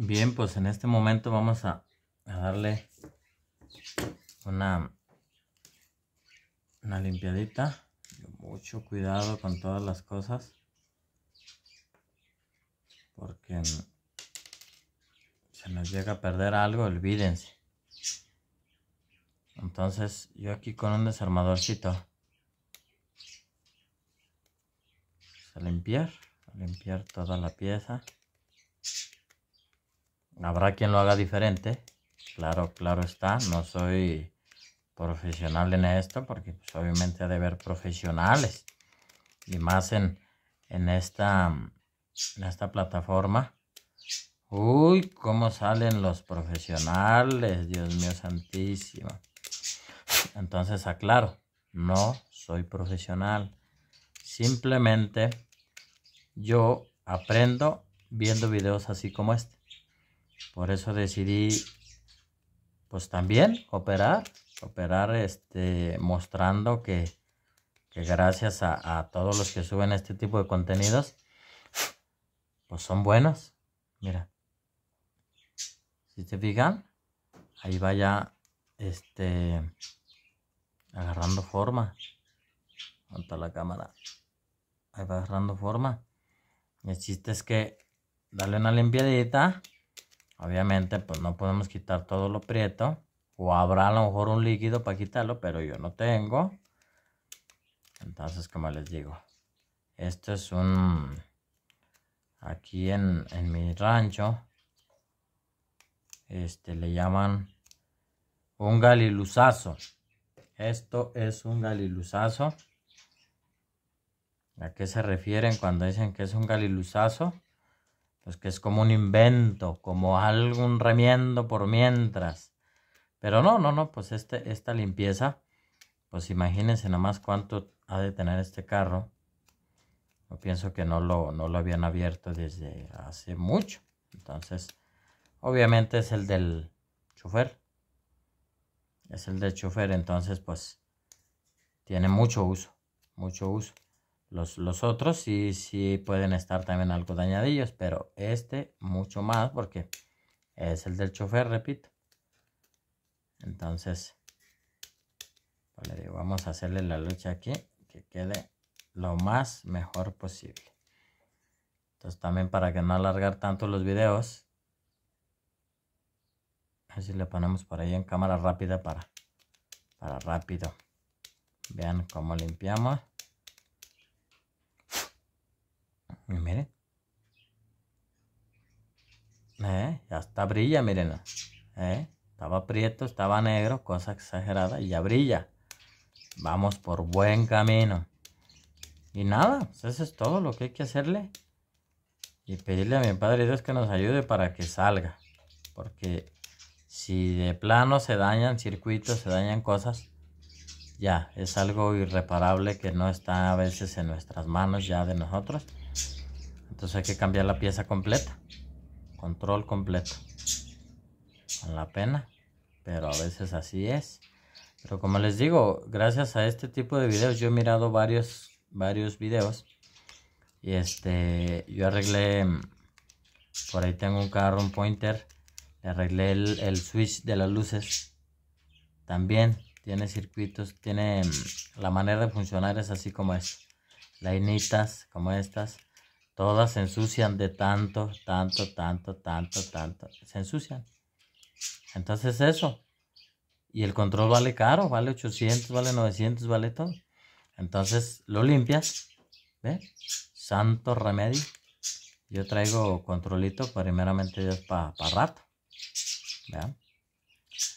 Bien, pues en este momento vamos a, darle una, una limpiadita. Mucho cuidado con todas las cosas. Porque se nos llega a perder algo, olvídense. Entonces yo aquí con un desarmadorcito a limpiar, a limpiar toda la pieza. Habrá quien lo haga diferente. Claro, claro está. No soy profesional en esto porque pues, obviamente ha de haber profesionales. Y más en, en, esta, en esta plataforma. Uy, cómo salen los profesionales. Dios mío santísimo. Entonces aclaro, no soy profesional. Simplemente yo aprendo viendo videos así como este. Por eso decidí, pues también operar, operar este, mostrando que, que gracias a, a, todos los que suben este tipo de contenidos, pues son buenos. Mira, si te fijan, ahí vaya, este, agarrando forma. Monta la cámara. Ahí va agarrando forma. El chiste es que darle una limpiadita. Obviamente, pues no podemos quitar todo lo prieto. O habrá a lo mejor un líquido para quitarlo, pero yo no tengo. Entonces, como les digo, esto es un... Aquí en, en mi rancho, este le llaman un galiluzazo. Esto es un galiluzazo. ¿A qué se refieren cuando dicen que es un galiluzazo? Pues que es como un invento, como algún remiendo por mientras. Pero no, no, no, pues este, esta limpieza, pues imagínense nomás cuánto ha de tener este carro. Yo pienso que no lo, no lo habían abierto desde hace mucho. Entonces, obviamente es el del chofer es el de chofer, entonces pues tiene mucho uso, mucho uso. Los, los otros sí, sí pueden estar también algo dañadillos, pero este mucho más porque es el del chofer, repito. Entonces, le digo, vamos a hacerle la lucha aquí, que quede lo más mejor posible. Entonces también para que no alargar tanto los videos, Así le ponemos por ahí en cámara rápida para, para rápido. Vean cómo limpiamos. Y miren. Eh, ya está brilla, miren. Eh, estaba prieto, estaba negro, cosa exagerada y ya brilla. Vamos por buen camino. Y nada, pues eso es todo lo que hay que hacerle. Y pedirle a mi Padre Dios que nos ayude para que salga. Porque si de plano se dañan circuitos, se dañan cosas, ya, es algo irreparable que no está a veces en nuestras manos ya de nosotros. Entonces hay que cambiar la pieza completa. Control completo. Con la pena. Pero a veces así es. Pero como les digo, gracias a este tipo de videos yo he mirado varios, varios videos. Y este, yo arreglé, por ahí tengo un carro, un pointer arreglé el, switch de las luces también tiene circuitos tiene mm, la manera de funcionar es así como es lainitas como estas todas se ensucian de tanto tanto tanto tanto tanto se ensucian entonces eso y el control vale caro vale 800 vale 900 vale todo entonces lo limpias ¿ve? santo remedio yo traigo controlito primeramente para pa rato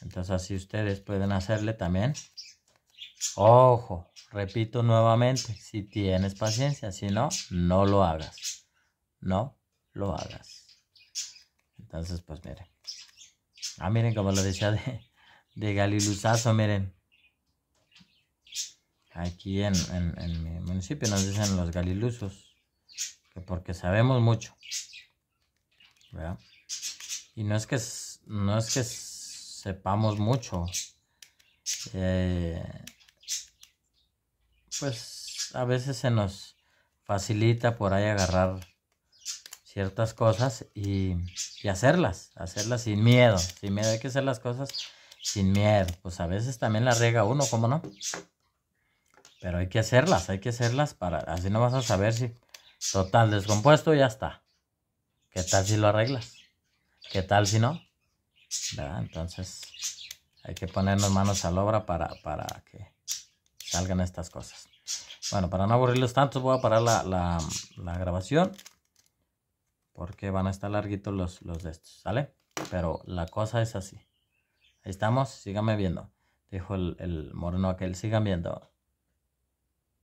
entonces así ustedes pueden hacerle también. Ojo, repito nuevamente, si tienes paciencia, si no, no lo hagas. No lo hagas. Entonces, pues miren. Ah, miren como lo decía de, de Galiluzazo, miren. Aquí en, en, mi municipio nos dicen los galiluzos. Que porque sabemos mucho. Y no es que no es que sepamos mucho. Eh, pues a veces se nos facilita por ahí agarrar ciertas cosas y, hacerlas, hacerlas sin miedo, sin miedo. Hay que hacer las cosas sin miedo. Pues a veces también la riega uno, ¿cómo no? Pero hay que hacerlas, hay que hacerlas para, así no vas a saber si total descompuesto ya está. ¿Qué tal si lo arreglas? ¿Qué tal si no? Entonces hay que ponernos manos a la obra para, para que salgan estas cosas. Bueno, para no aburrirlos tanto voy a parar la, la, la grabación porque van a estar larguitos los, los de estos, ¿sale? Pero la cosa es así. Ahí estamos, síganme viendo. Dijo el, el moreno aquel, sigan viendo.